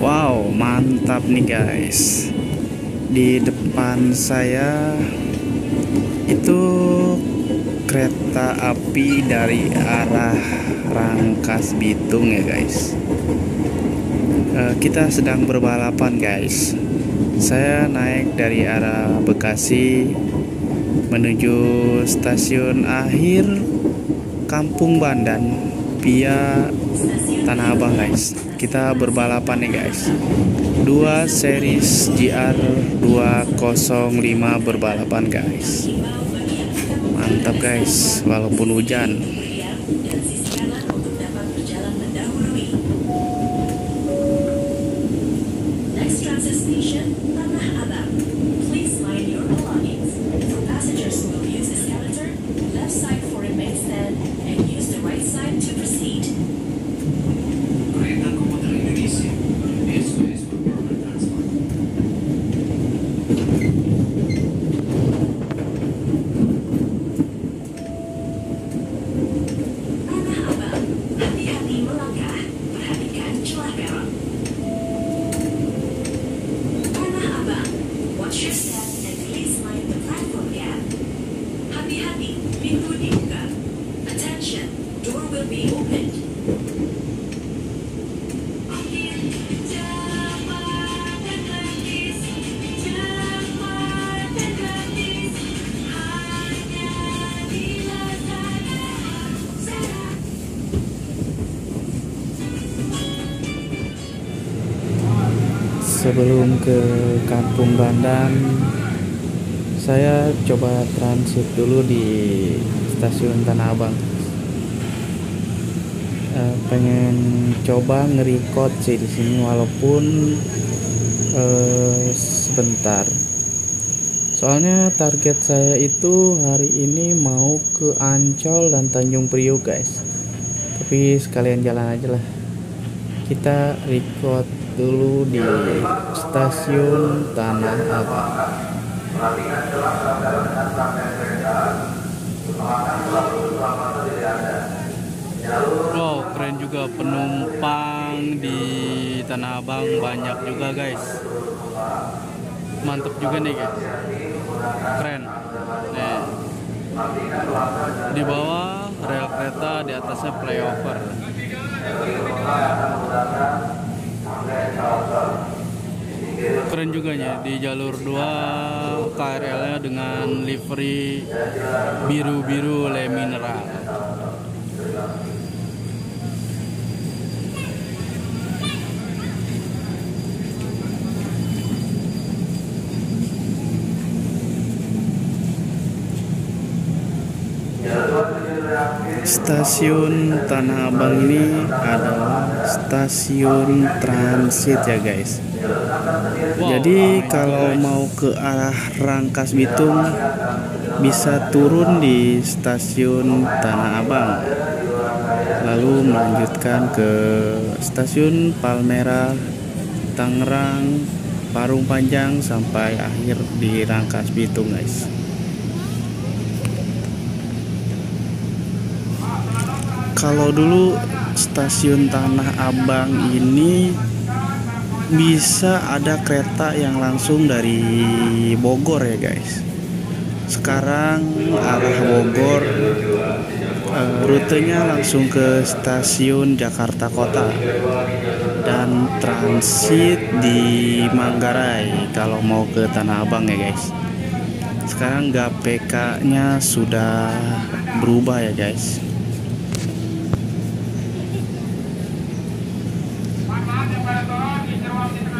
Wow, mantap nih guys. Di depan saya itu kereta api dari arah Rangkas Bitung ya guys. Eh, kita sedang berbalapan guys. Saya naik dari arah Bekasi menuju stasiun akhir Kampung Bandan via Tanah Abang guys. Kita berbalapan nih guys. Dua series GR 205 berbalapan guys. Mantap guys. Walaupun hujan Yes. Sebelum ke Kampung Bandan saya coba transit dulu di stasiun Tanah Abang. Eh, pengen coba nge-record sih di sini walaupun eh, sebentar. Soalnya target saya itu hari ini mau ke Ancol dan Tanjung Priok guys. Tapi sekalian jalan aja lah. Kita record dulu di stasiun Tanah Abang. Wow, keren juga penumpang di Tanah Abang banyak juga guys. Mantep juga nih guys. Keren. Nih. Di bawah rel kereta, di atasnya flyover. Keren juga ya di jalur 2 KRL nya dengan livery biru-biru Le Mineral Stasiun Tanah Abang ini adalah stasiun transit ya guys. Jadi kalau mau ke arah Rangkas Bitung bisa turun di stasiun Tanah Abang. Lalu melanjutkan ke stasiun Palmera, Tangerang, Parung Panjang sampai akhir di Rangkas Bitung guys. Kalau dulu stasiun Tanah Abang ini bisa ada kereta yang langsung dari Bogor ya guys. Sekarang arah Bogor eh, rutenya langsung ke stasiun Jakarta Kota dan transit di Manggarai kalau mau ke Tanah Abang ya guys. Sekarang GPK-nya sudah berubah ya guys. Adelante para